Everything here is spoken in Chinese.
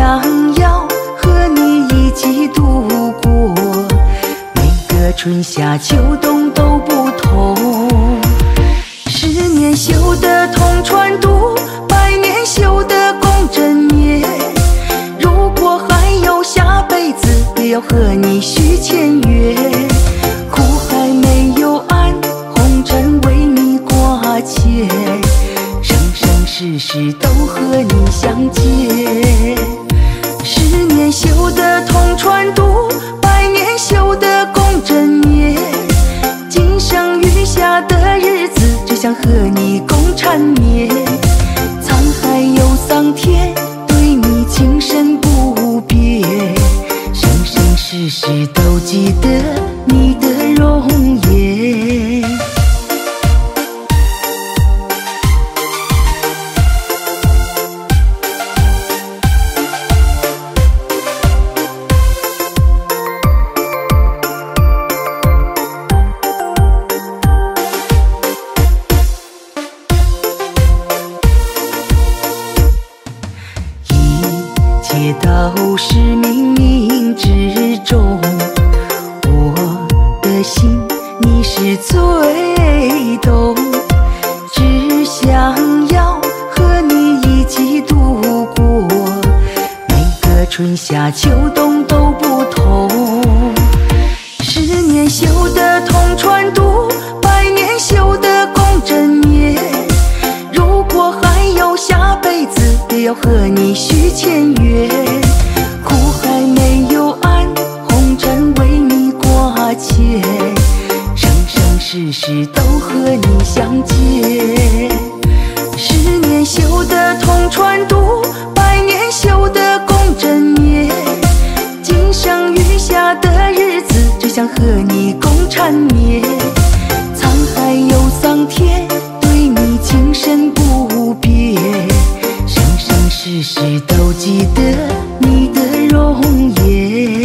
想要和你一起度过每个。春夏秋冬都不同，十年修得同船渡，百年修得共枕眠。如果还有下辈子，也要和你续前缘。苦海没有岸，红尘为你挂牵，生生世世都和你相见。年修得同船渡。百年修得共枕眠。今生余下的日子，只想和你共缠绵，沧海有桑田，对你情深不变，生生世世都记得你的也都是冥冥之中，我的心你是最懂，只想要和你一起度过，每个春夏秋冬都不同，十年修得同船渡，百年修得共枕眠，如果还有下辈子，也要和你续前缘。世世都和你相见，十年修得同船渡，百年修得共枕眠。今生余下的日子，只想和你共缠绵。沧海有桑田，对你情深不变，生生世世都记得你的容颜。